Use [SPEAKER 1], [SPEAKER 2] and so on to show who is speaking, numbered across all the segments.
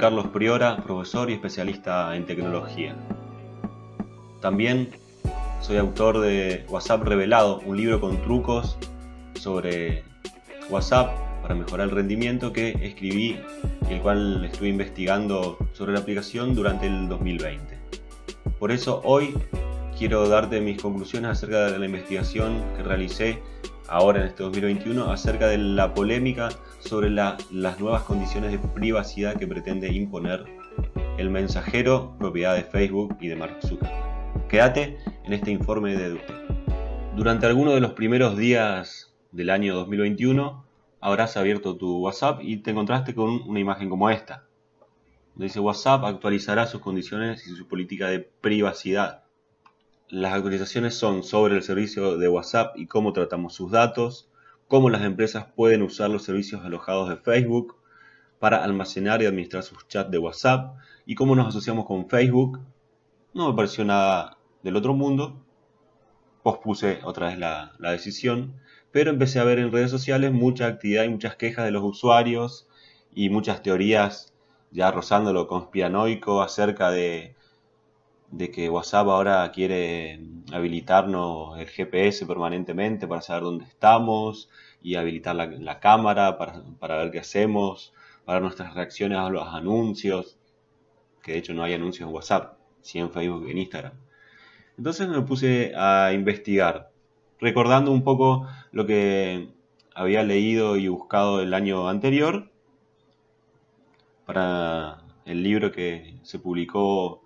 [SPEAKER 1] Carlos Priora, profesor y especialista en tecnología. También soy autor de WhatsApp Revelado, un libro con trucos sobre WhatsApp para mejorar el rendimiento que escribí y el cual estuve investigando sobre la aplicación durante el 2020. Por eso hoy quiero darte mis conclusiones acerca de la investigación que realicé ahora en este 2021 acerca de la polémica sobre las nuevas condiciones de privacidad que pretende imponer el mensajero propiedad de Facebook y de Mark Zuckerberg. Quédate en este informe de Dute. Durante algunos de los primeros días del año 2021 habrás abierto tu WhatsApp y te encontraste con una imagen como esta. dice WhatsApp actualizará sus condiciones y su política de privacidad las actualizaciones son sobre el servicio de WhatsApp y cómo tratamos sus datos, cómo las empresas pueden usar los servicios alojados de Facebook para almacenar y administrar sus chats de WhatsApp y cómo nos asociamos con Facebook. No me pareció nada del otro mundo. Pospuse otra vez la, decisión, pero empecé a ver en redes sociales mucha actividad y muchas quejas de los usuarios y muchas teorías ya rozando lo conspiranoico acerca de de que WhatsApp ahora quiere habilitarnos el GPS permanentemente para saber dónde estamos y habilitar la, cámara para, ver qué hacemos, para nuestras reacciones a los anuncios, que de hecho no hay anuncios en WhatsApp, sí en Facebook y en Instagram. Entonces me puse a investigar, recordando un poco lo que había leído y buscado el año anterior para el libro que se publicó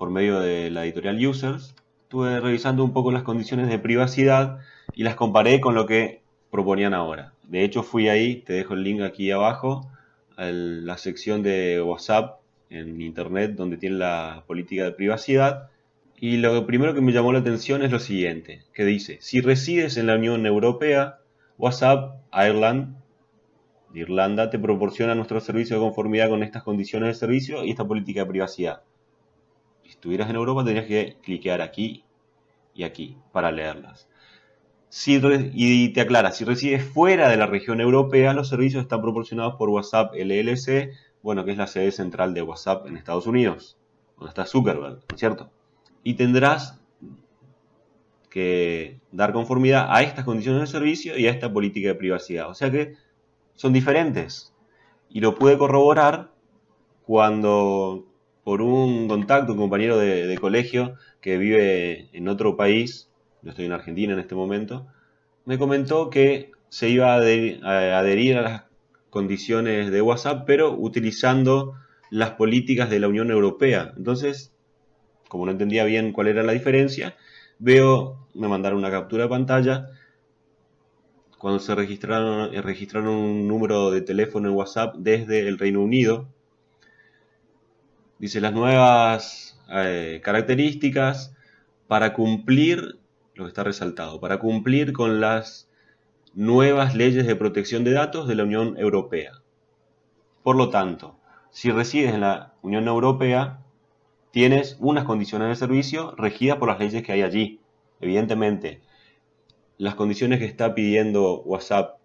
[SPEAKER 1] por medio de la editorial Users, estuve revisando un poco las condiciones de privacidad y las comparé con lo que proponían ahora. De hecho, fui ahí, te dejo el link aquí abajo, a la sección de WhatsApp en internet donde tiene la política de privacidad. Y lo primero que me llamó la atención es lo siguiente, que dice, si resides en la Unión Europea, WhatsApp Ireland, Irlanda, te proporciona nuestro servicio de conformidad con estas condiciones de servicio y esta política de privacidad estuvieras en Europa tendrías que cliquear aquí y aquí para leerlas. y te aclara, si resides fuera de la región europea, los servicios están proporcionados por WhatsApp LLC, bueno, que es la sede central de WhatsApp en Estados Unidos, donde está Zuckerberg, ¿cierto? Y tendrás que dar conformidad a estas condiciones de servicio y a esta política de privacidad. O sea que son diferentes. Y lo pude corroborar cuando por un contacto, un compañero de, colegio que vive en otro país, yo estoy en Argentina en este momento, me comentó que se iba a adherir a las condiciones de WhatsApp, pero utilizando las políticas de la Unión Europea. Entonces, como no entendía bien cuál era la diferencia, veo, me mandaron una captura de pantalla, cuando se registraron, registraron un número de teléfono en WhatsApp desde el Reino Unido, Dice las nuevas eh, características para cumplir, lo que está resaltado, para cumplir con las nuevas leyes de protección de datos de la Unión Europea. Por lo tanto, si resides en la Unión Europea, tienes unas condiciones de servicio regidas por las leyes que hay allí. Evidentemente, las condiciones que está pidiendo WhatsApp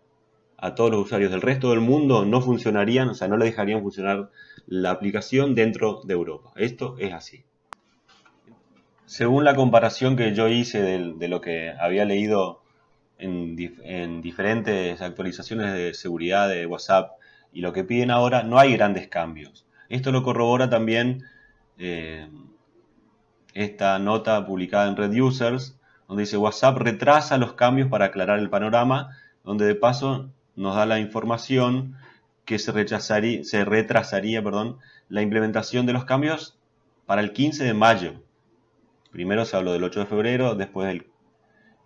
[SPEAKER 1] a todos los usuarios del resto del mundo no funcionarían, o sea, no le dejarían funcionar la aplicación dentro de Europa. Esto es así. Según la comparación que yo hice de, lo que había leído en, diferentes actualizaciones de seguridad de WhatsApp y lo que piden ahora, no hay grandes cambios. Esto lo corrobora también eh, esta nota publicada en Red Users, donde dice WhatsApp retrasa los cambios para aclarar el panorama, donde de paso nos da la información que se, rechazaría, se retrasaría perdón, la implementación de los cambios para el 15 de mayo. Primero se habló del 8 de febrero, después del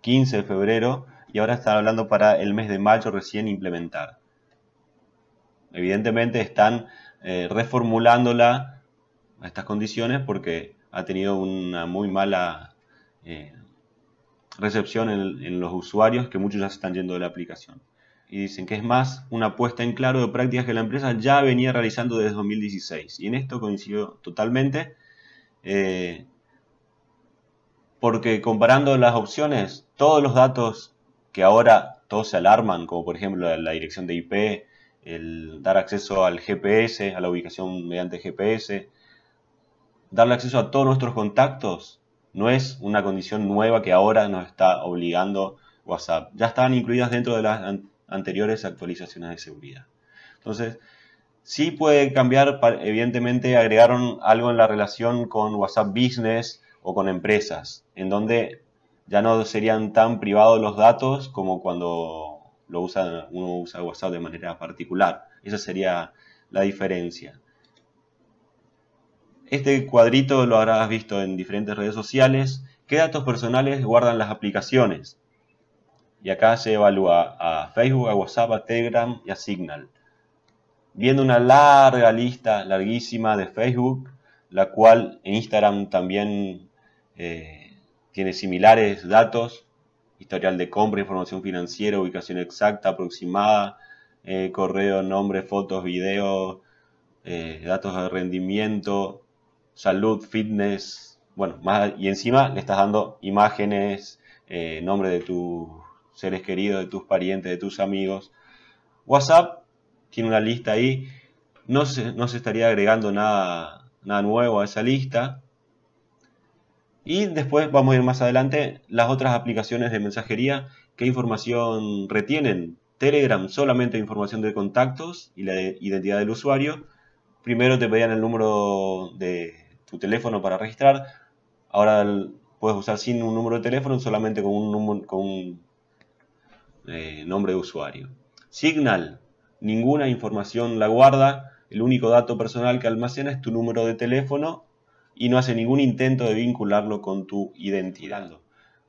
[SPEAKER 1] 15 de febrero y ahora está hablando para el mes de mayo recién implementar. Evidentemente están eh, reformulándola a estas condiciones porque ha tenido una muy mala eh, recepción en los usuarios que muchos ya se están yendo de la aplicación y dicen que es más una puesta en claro de prácticas que la empresa ya venía realizando desde 2016. Y en esto coincido totalmente, eh, porque comparando las opciones, todos los datos que ahora todos se alarman, como por ejemplo la dirección de IP el dar acceso al GPS, a la ubicación mediante GPS, darle acceso a todos nuestros contactos, no es una condición nueva que ahora nos está obligando WhatsApp. Ya estaban incluidas dentro de las anteriores actualizaciones de seguridad. Entonces, sí puede cambiar, evidentemente agregaron algo en la relación con WhatsApp Business o con empresas, en donde ya no serían tan privados los datos como cuando lo usa, uno usa WhatsApp de manera particular. Esa sería la diferencia. Este cuadrito lo habrás visto en diferentes redes sociales. ¿Qué datos personales guardan las aplicaciones? Y acá se evalúa a Facebook, a WhatsApp, a Telegram y a Signal. Viendo una larga lista, larguísima de Facebook, la cual en Instagram también eh, tiene similares datos, historial de compra, información financiera, ubicación exacta, aproximada, eh, correo, nombre, fotos, videos, eh, datos de rendimiento, salud, fitness, bueno, más, y encima le estás dando imágenes, nombre de tus seres queridos, de tus parientes, de tus amigos. WhatsApp tiene una lista ahí, no se, no se estaría agregando nada, nada nuevo a esa lista. Y después vamos a ir más adelante las otras aplicaciones de mensajería, qué información retienen. Telegram solamente información de contactos y la identidad del usuario. Primero te pedían el número de tu teléfono para registrar. Ahora puedes usar sin un número de teléfono, solamente con un, con un eh, nombre de usuario. Signal, ninguna información la guarda. El único dato personal que almacena es tu número de teléfono y no hace ningún intento de vincularlo con tu identidad.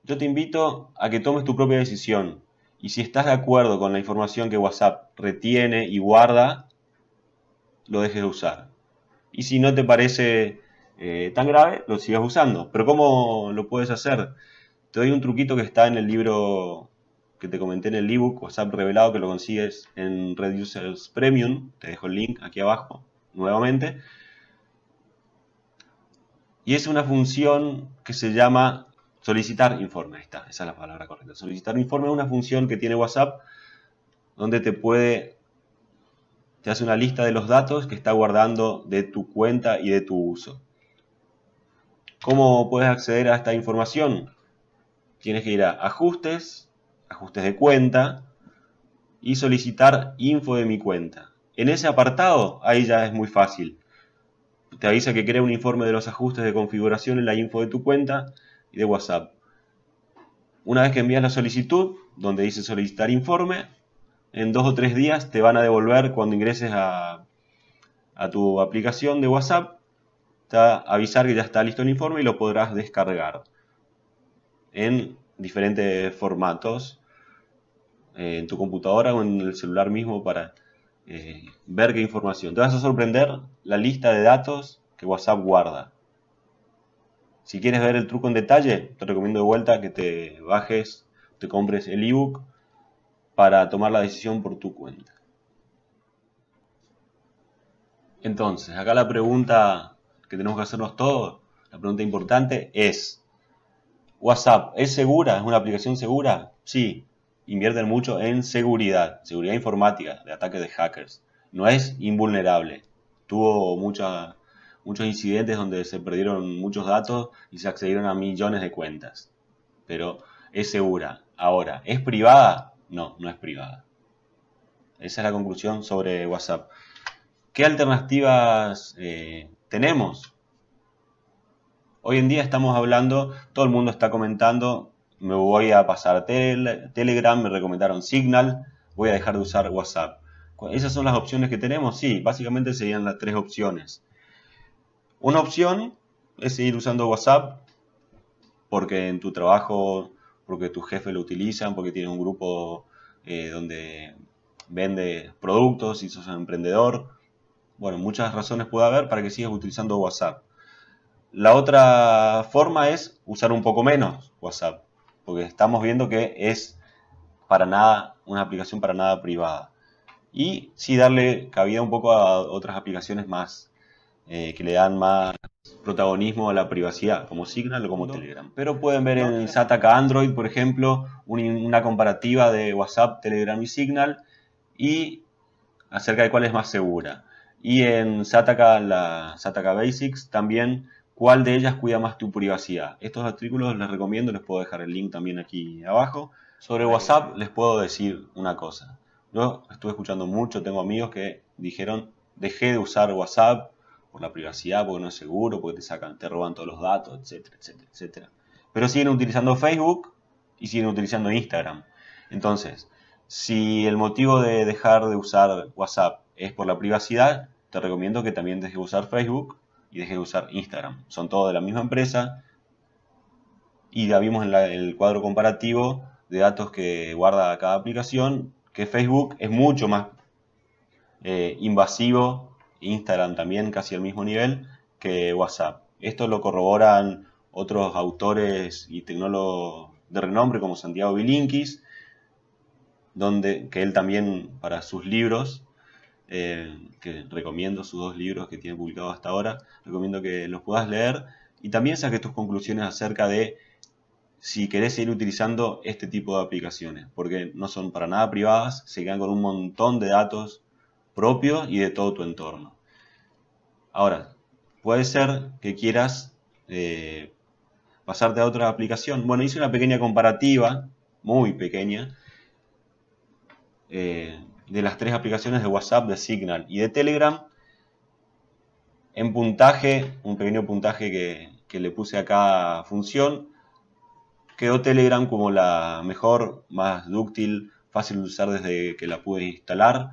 [SPEAKER 1] Yo te invito a que tomes tu propia decisión y si estás de acuerdo con la información que WhatsApp retiene y guarda, lo dejes de usar. Y si no te parece eh, tan grave, lo sigas usando. Pero ¿cómo lo puedes hacer? Te doy un truquito que está en el libro que te comenté en el ebook WhatsApp revelado que lo consigues en Red Users Premium. Te dejo el link aquí abajo nuevamente. Y es una función que se llama solicitar informe. Ahí está, esa es la palabra correcta. Solicitar informe es una función que tiene WhatsApp donde te puede te hace una lista de los datos que está guardando de tu cuenta y de tu uso. ¿Cómo puedes acceder a esta información? Tienes que ir a ajustes, ajustes de cuenta y solicitar info de mi cuenta. En ese apartado, ahí ya es muy fácil. Te avisa que crea un informe de los ajustes de configuración en la info de tu cuenta y de WhatsApp. Una vez que envías la solicitud, donde dice solicitar informe, en dos o tres días te van a devolver cuando ingreses a, a tu aplicación de WhatsApp avisar que ya está listo el informe y lo podrás descargar en diferentes formatos eh, en tu computadora o en el celular mismo para eh, ver qué información. Te vas a sorprender la lista de datos que WhatsApp guarda. Si quieres ver el truco en detalle, te recomiendo de vuelta que te bajes, te compres el ebook para tomar la decisión por tu cuenta. Entonces, acá la pregunta que tenemos que hacernos todos, la pregunta importante es, ¿WhatsApp es segura? ¿Es una aplicación segura? Sí, invierten mucho en seguridad, seguridad informática, de ataques de hackers. No es invulnerable. Tuvo muchos incidentes donde se perdieron muchos datos y se accedieron a millones de cuentas. Pero es segura. Ahora, ¿es privada? No, no es privada. Esa es la conclusión sobre WhatsApp. ¿Qué alternativas eh, tenemos. Hoy en día estamos hablando, todo el mundo está comentando, me voy a pasar a Telegram, me recomendaron Signal, voy a dejar de usar WhatsApp. ¿Esas son las opciones que tenemos? Sí, básicamente serían las tres opciones. Una opción es seguir usando WhatsApp porque en tu trabajo, porque tu jefe lo utilizan, porque tiene un grupo eh, donde vende productos y sos un emprendedor, bueno, muchas razones puede haber para que sigas utilizando WhatsApp. La otra forma es usar un poco menos WhatsApp, porque estamos viendo que es para nada una aplicación para nada privada. Y sí darle cabida un poco a otras aplicaciones más eh, que le dan más protagonismo a la privacidad, como Signal o como Telegram. Pero pueden ver en Sataka Android, por ejemplo, una comparativa de WhatsApp, Telegram y Signal y acerca de cuál es más segura. Y en Sataka, la Sataka Basics, también cuál de ellas cuida más tu privacidad. Estos artículos les recomiendo, les puedo dejar el link también aquí abajo. Sobre WhatsApp les puedo decir una cosa. Yo estuve escuchando mucho, tengo amigos que dijeron, dejé de usar WhatsApp por la privacidad, porque no es seguro, porque te sacan, te roban todos los datos, etcétera, etcétera, etcétera. Pero siguen utilizando Facebook y siguen utilizando Instagram. Entonces, si el motivo de dejar de usar WhatsApp es por la privacidad, te recomiendo que también dejes de usar Facebook y dejes de usar Instagram. Son todos de la misma empresa y ya vimos en el cuadro comparativo de datos que guarda cada aplicación que Facebook es mucho más eh, invasivo, Instagram también casi al mismo nivel que WhatsApp. Esto lo corroboran otros autores y tecnólogos de renombre como Santiago Bilinkis, donde, que él también para sus libros, eh, que recomiendo sus dos libros que tiene publicados hasta ahora, recomiendo que los puedas leer y también saques tus conclusiones acerca de si querés seguir utilizando este tipo de aplicaciones, porque no son para nada privadas, se quedan con un montón de datos propios y de todo tu entorno. Ahora, puede ser que quieras eh, pasarte a otra aplicación. Bueno, hice una pequeña comparativa, muy pequeña, eh, de las tres aplicaciones de WhatsApp, de Signal y de Telegram. En puntaje, un pequeño puntaje que, que le puse a cada función, quedó Telegram como la mejor, más dúctil, fácil de usar desde que la pude instalar.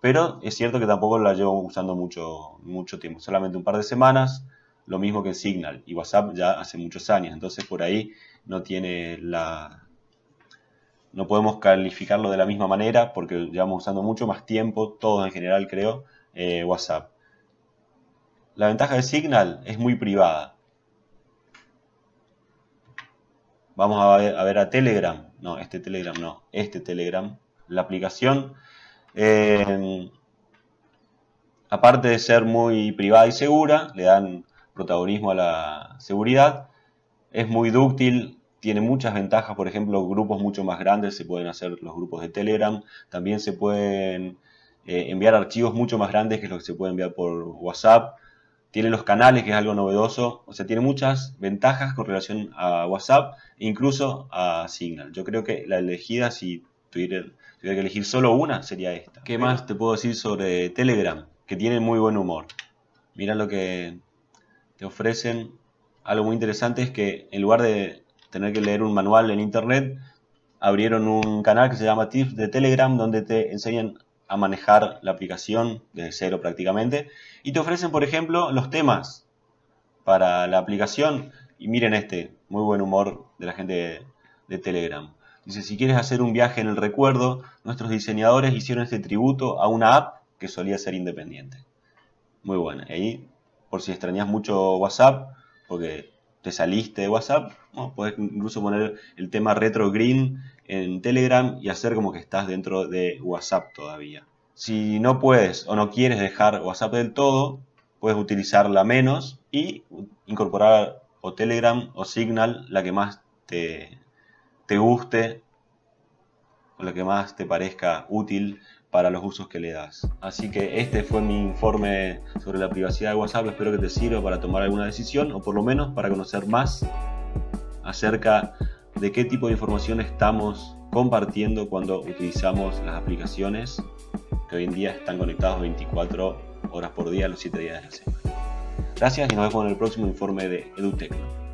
[SPEAKER 1] Pero es cierto que tampoco la llevo usando mucho, mucho tiempo, solamente un par de semanas, lo mismo que Signal. Y WhatsApp ya hace muchos años, entonces por ahí no tiene la... No podemos calificarlo de la misma manera porque llevamos usando mucho más tiempo, todos en general creo, eh, WhatsApp. La ventaja de Signal es muy privada. Vamos a ver, a Telegram. No, este Telegram no. Este Telegram. La aplicación. Eh, aparte de ser muy privada y segura, le dan protagonismo a la seguridad. Es muy dúctil, tiene muchas ventajas, por ejemplo, grupos mucho más grandes se pueden hacer los grupos de Telegram. También se pueden eh, enviar archivos mucho más grandes que los que se puede enviar por WhatsApp tiene los canales, que es algo novedoso, o sea, tiene muchas ventajas con relación a WhatsApp, incluso a Signal. Yo creo que la elegida, si tuviera, que elegir solo una, sería esta. ¿Qué más te puedo decir sobre Telegram? Que tiene muy buen humor. Mira lo que te ofrecen. Algo muy interesante es que en lugar de tener que leer un manual en internet, abrieron un canal que se llama Tips de Telegram, donde te enseñan a manejar la aplicación desde cero prácticamente y te ofrecen por ejemplo los temas para la aplicación y miren este, muy buen humor de la gente de, Telegram. Dice, si quieres hacer un viaje en el recuerdo, nuestros diseñadores hicieron este tributo a una app que solía ser independiente. Muy buena. Ahí, por si extrañas mucho WhatsApp, porque te saliste de WhatsApp, puedes incluso poner el tema retro green en Telegram y hacer como que estás dentro de WhatsApp todavía. Si no puedes o no quieres dejar WhatsApp del todo, puedes utilizarla menos y incorporar o Telegram o Signal, la que más te, te guste o la que más te parezca útil para los usos que le das. Así que este fue mi informe sobre la privacidad de WhatsApp. Espero que te sirva para tomar alguna decisión o por lo menos para conocer más acerca de qué tipo de información estamos compartiendo cuando utilizamos las aplicaciones que hoy en día están conectados 24 horas por día, los 7 días de la semana. Gracias y nos vemos en el próximo informe de EduTecno.